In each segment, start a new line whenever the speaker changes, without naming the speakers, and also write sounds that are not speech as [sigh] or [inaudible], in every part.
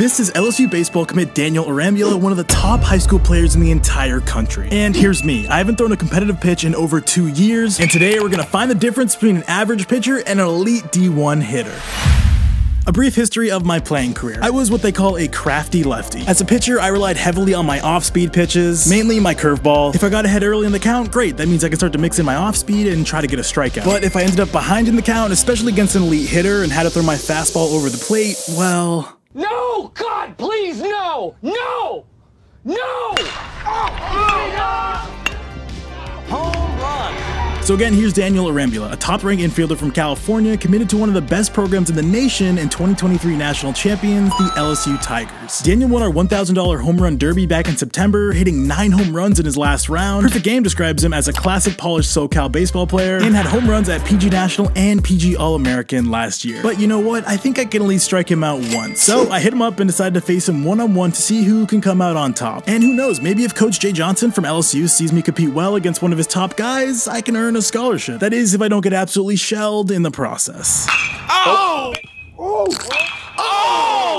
This is LSU baseball commit Daniel Arambula, one of the top high school players in the entire country. And here's me. I haven't thrown a competitive pitch in over two years, and today we're gonna find the difference between an average pitcher and an elite D1 hitter. A brief history of my playing career. I was what they call a crafty lefty. As a pitcher, I relied heavily on my off-speed pitches, mainly my curveball. If I got ahead early in the count, great. That means I can start to mix in my off-speed and try to get a strikeout. But if I ended up behind in the count, especially against an elite hitter and had to throw my fastball over the plate, well...
No! God, please, no! No! No! Oh, oh.
Home run.
So again, here's Daniel Arambula, a top-ranked infielder from California, committed to one of the best programs in the nation and 2023 national champions, the LSU Tigers. Daniel won our $1,000 home run derby back in September, hitting nine home runs in his last round. Perfect Game describes him as a classic polished SoCal baseball player and had home runs at PG National and PG All-American last year. But you know what? I think I can at least strike him out once. So I hit him up and decided to face him one-on-one -on -one to see who can come out on top. And who knows, maybe if Coach Jay Johnson from LSU sees me compete well against one of his top guys, I can earn a scholarship. That is, if I don't get absolutely shelled in the process.
Oh! Oh!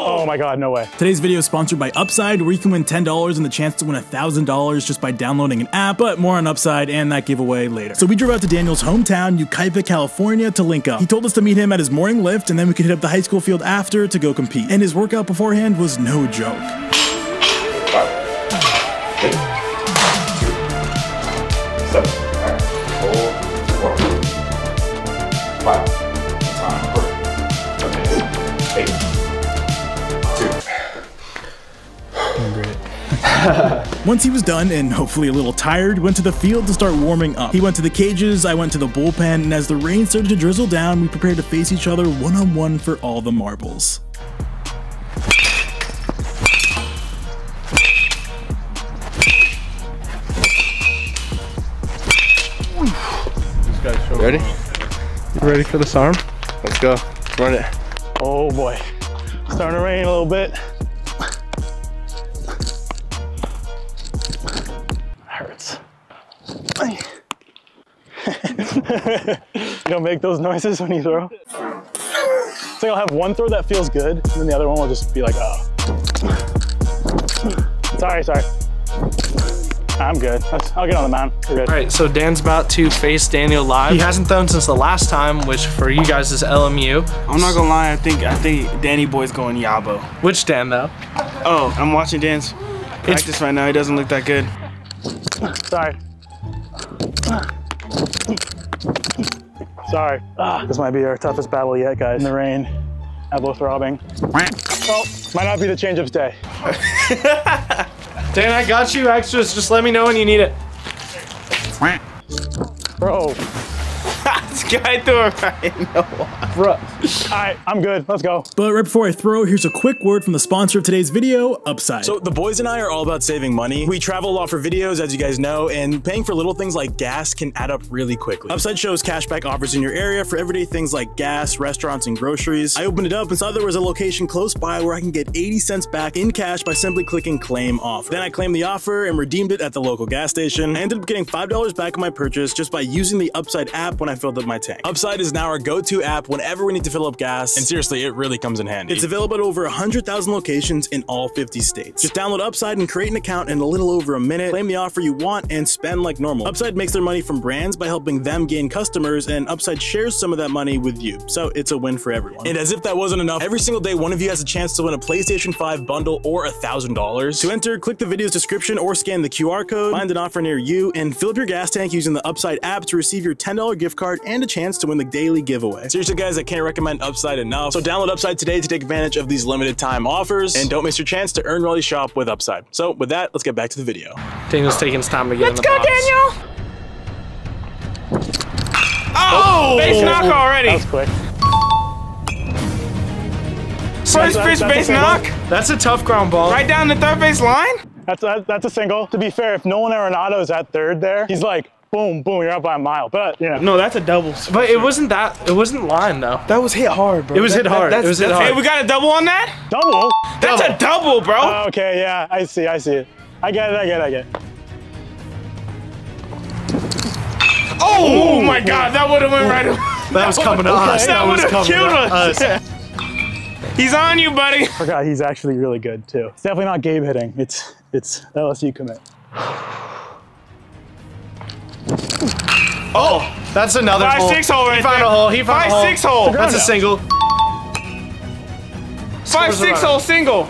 Oh my god, no way.
Today's video is sponsored by Upside, where you can win $10 and the chance to win $1,000 just by downloading an app, but more on Upside and that giveaway later. So we drove out to Daniel's hometown, Yucaipa, California to link up. He told us to meet him at his morning lift and then we could hit up the high school field after to go compete. And his workout beforehand was no joke. Once he was done and hopefully a little tired, went to the field to start warming up. He went to the cages, I went to the bullpen, and as the rain started to drizzle down, we prepared to face each other one on one for all the marbles.
Ready?
You ready for this arm?
Let's go. Run it.
Oh boy. Starting to rain a little bit. Hurts. [laughs] you don't make those noises when you throw? So I'll have one throw that feels good, and then the other one will just be like, oh. Sorry, sorry. I'm good. Let's, I'll get on the mound. We're good.
All right, so Dan's about to face Daniel live. He hasn't thrown since the last time, which for you guys is LMU.
I'm not gonna lie, I think I think Danny Boy's going Yabo.
Which Dan though?
Oh, I'm watching Dan's practice right now. He doesn't look that good.
Sorry. Sorry. Ah, this might be our toughest battle yet, guys. In the rain, elbow throbbing. Oh, might not be the change-ups day. [laughs]
Dan, I got you extras. Just let me know when you need it.
Bro,
guy threw it right in the water.
bro. All right, I'm good. Let's go.
But right before I throw, here's a quick word from the sponsor of today's video, Upside. So the boys and I are all about saving money. We travel a lot for videos, as you guys know, and paying for little things like gas can add up really quickly. Upside shows cashback offers in your area for everyday things like gas, restaurants, and groceries. I opened it up and saw there was a location close by where I can get 80 cents back in cash by simply clicking claim offer. Then I claimed the offer and redeemed it at the local gas station. I ended up getting $5 back on my purchase just by using the Upside app when I filled up my tank. Upside is now our go-to app whenever we need to fill up gas, and seriously, it really comes in handy. It's available at over 100,000 locations in all 50 states. Just download Upside and create an account in a little over a minute, claim the offer you want, and spend like normal. Upside makes their money from brands by helping them gain customers, and Upside shares some of that money with you, so it's a win for everyone. And as if that wasn't enough, every single day one of you has a chance to win a PlayStation 5 bundle or $1,000. To enter, click the video's description or scan the QR code, find an offer near you, and fill up your gas tank using the Upside app to receive your $10 gift card and a chance to win the daily giveaway. Seriously guys, I can't recommend Upside enough. So download Upside today to take advantage of these limited time offers and don't miss your chance to earn while you shop with Upside. So with that, let's get back to the video.
Daniel's taking his time to get
Let's
in the
go,
box.
Daniel! Oh, base knock already!
That
already.
was quick.
First
That's-
pitch
that's
base knock.
That's a tough ground ball.
Right down the third base line.
That's a, that's a single. To be fair, if Nolan Arenado is at third there, he's like, boom, boom, you're up by a mile. But, yeah.
No, that's a double.
But it wasn't that. It wasn't line though.
That was hit hard, bro.
It was
That-
hit hard.
that-
It was hit hard.
Hey, we got a double on that.
Double?
That's a double, bro.
Oh, okay, yeah, I see, I see it. I get it, I get it, I get it.
oh, my God, that would have went right. [laughs]
That was coming to us.
That
That was
would have
coming
killed
to
us.
us. [laughs]
He's on you, buddy.
I Forgot he's actually really good too. It's definitely not Gabe hitting. It's it's LSU commit.
Oh, that's another
Five
hole.
six hole right
He found
there.
a hole. He found
Five
a hole.
six hole.
That's a single.
Five
Scores
six
a
hole single.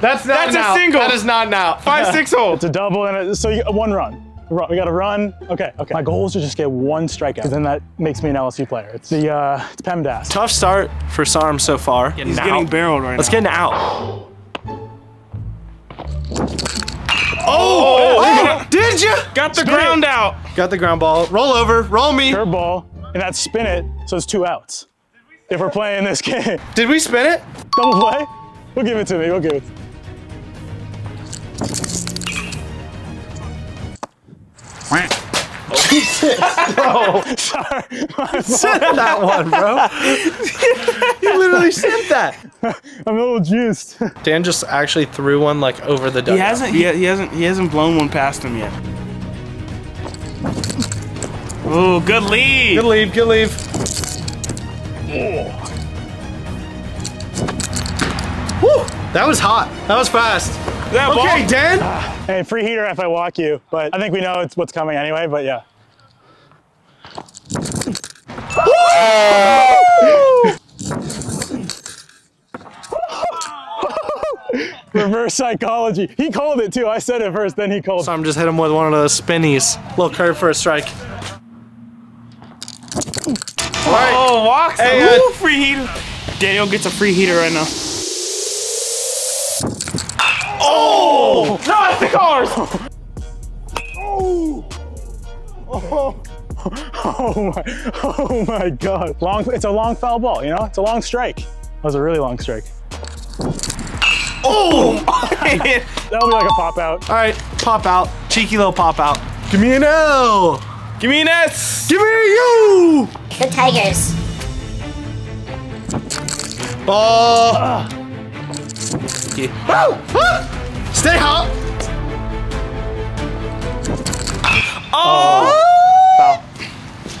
That's not
That's
an
a single.
That is not now.
Five six [laughs] hole.
It's a double and a, so you one run. Run- We got to run. Okay, okay. My goal is to just get one strikeout, because then that makes me an LSU player. It's the uh, it's PEMDAS.
Tough start for Sarm so far.
He's getting barreled right now.
Let's get an out. Oh, did you?
Got the
Spin
ground out.
Got the ground ball. Roll over. Roll me.
Curve ball, and that's spin it, so it's two outs. If we're playing this [laughs] game,
Did we spin it?
double play. We'll give it to me. We'll give it. Oh, Jesus, [laughs] bro. [laughs] Sorry.
Sent that one, bro. you literally sent that.
I'm a little juiced.
Dan just actually threw one like over the dugout.
He hasn't. He, he hasn't. He hasn't blown one past him yet. Oh, good lead.
Good leave. Good leave. Woo! That was hot. That was fast.
That
Okay,
ball.
Dan.
Hey, free heater if I walk you, but I think we know it's what's coming anyway. But yeah. Reverse psychology. He called it too. I said it first, then he called.
So I'm just hit him with one of those spinnies. Little curve for a strike.
Oh, walks.
Hey,
Ooh,
uh,
free heater. Daniel gets a free heater right now. Oh! No, it's the cars.
Oh, [laughs] Oh my, oh my God. Long, it's a long foul ball, you know? It's a long strike. That was a really long strike. Oh! That'll be like a pop out.
All right, pop out. Cheeky little pop out. Give me an L.
Give me an S.
Give me a U.
The Tigers.
Oh. Ah. Ah. Stay hot.
Oh! oh. oh.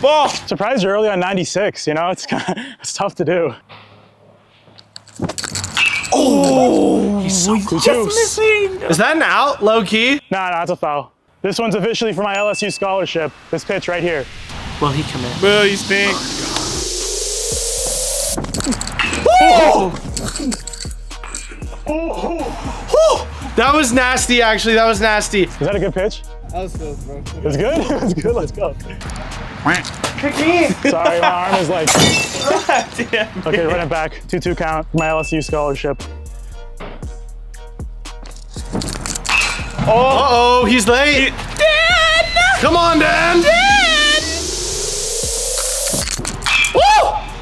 Foul.
Ball.
Surprised you're early on 96, you know? It's [laughs] kind of, it's tough to do. Oh, he's so close. Just missing.
Is that an out? Low key.
Nah, nah, it's a foul. This one's officially for my LSU scholarship. This pitch right here.
Will he come in?
Will you stink? Oh! Oh! Oh!
That was nasty. Actually, that was nasty.
Is that a good pitch? That was good, bro. It's good? [laughs] It's good, let's go. [laughs] Sorry, my arm is like, [laughs] okay, run it back. 2-2 count, my LSU scholarship.
Uh oh, he's late. Dan! Come on, Dan! Dan! Woo!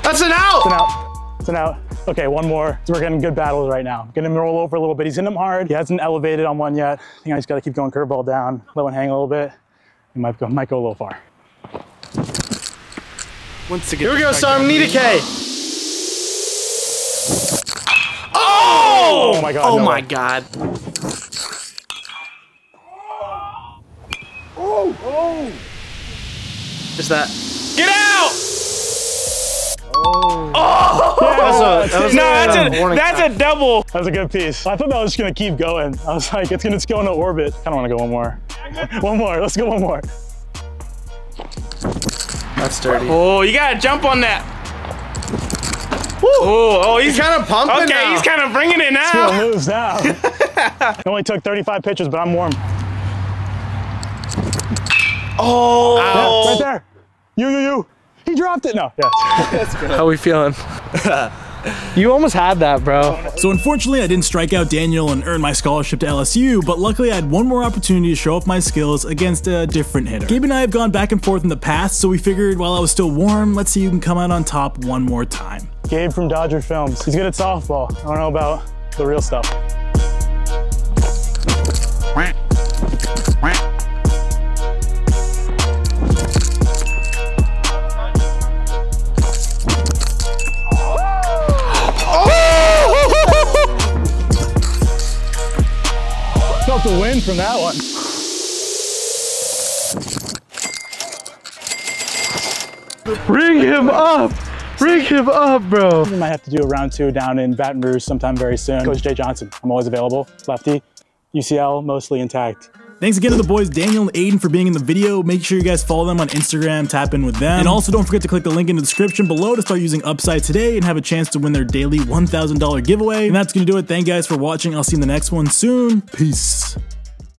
That's an out.
It's an out. It's an out. Okay, one more. So we're getting good battles right now. Getting him roll over a little bit. He's hitting him hard. He hasn't elevated on one yet. I think I just got to keep going curveball down. Let one hang a little bit. He might go, might go a little far.
Once again.
Here we go, Sarm. Need a K.
Oh my God.
Oh
no
my
way.
god. Oh! Oh! Is that?
Get out!
Yeah,
That was
No, that's
uh,
a that's
sign.
a double.
That was a good piece. I thought that was just gonna keep going. I was like, it's gonna go into orbit. I don't wanna go one more. [laughs] one more, let's go one more.
That's dirty.
Oh, you gotta jump on that. Oh, oh, he's
kind of pumping
okay.
now.
He's kind of bringing it
It
now.
moves now. [laughs] it only took 35 pitches, but I'm warm.
Oh,
Yeah, right there. You, you, you. He dropped it. No. Yeah.
How we feeling? [laughs] you almost had that, bro.
So unfortunately, I didn't strike out Daniel and earn my scholarship to LSU, but luckily I had one more opportunity to show off my skills against a different hitter. Gabe and I have gone back and forth in the past, so we figured while I was still warm, let's see who can come out on top one more time.
Gabe from Dodger Films. He's good at softball. I don't know about the real stuff. From that one.
Bring him up.
Bring him up, bro.
We might have to do a round two down in Baton Rouge sometime very soon. Coach Jay Johnson, I'm always available. Lefty, UCL mostly intact.
Thanks again to the boys Daniel and Aiden for being in the video. Make sure you guys follow them on Instagram, tap in with them. And also don't forget to click the link in the description below to start using Upside today and have a chance to win their daily $1,000 giveaway. And that's going to do it. Thank you guys for watching. I'll see you in the next one soon. Peace.